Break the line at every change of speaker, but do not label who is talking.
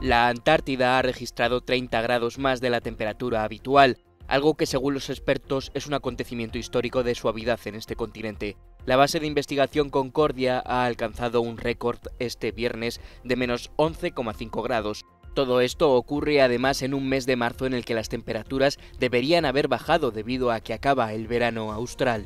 La Antártida ha registrado 30 grados más de la temperatura habitual, algo que según los expertos es un acontecimiento histórico de suavidad en este continente. La base de investigación Concordia ha alcanzado un récord este viernes de menos 11,5 grados. Todo esto ocurre además en un mes de marzo en el que las temperaturas deberían haber bajado debido a que acaba el verano austral.